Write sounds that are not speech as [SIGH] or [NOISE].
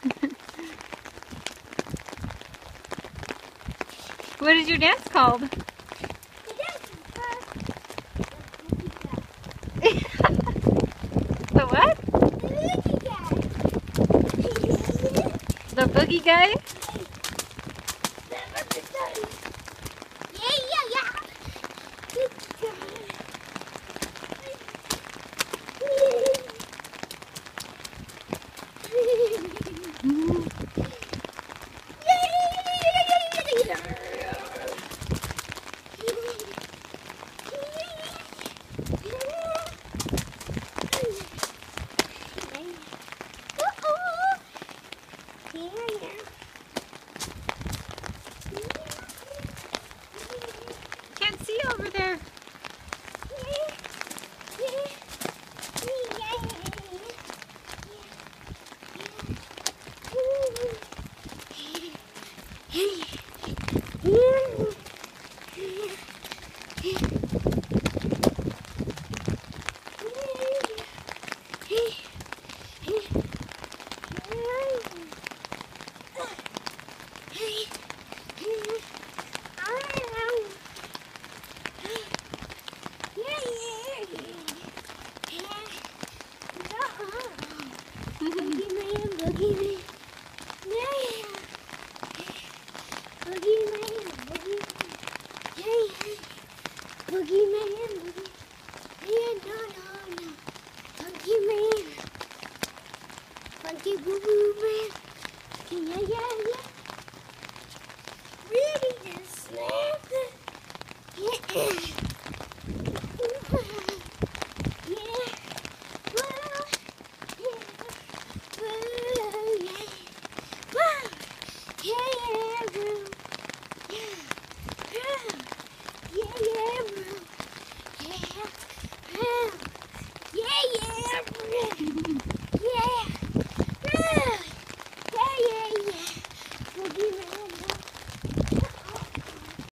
[LAUGHS] what is your dance called? [LAUGHS] the what? The boogie guy? Can't see over there. Boogie man, boogie. Yeah, no, no, no. Funky man. Funky boo boo man. Yeah, yeah, yeah. Ready to snap. Yeah.